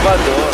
Salvador.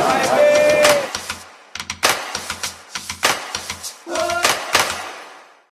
Thank you.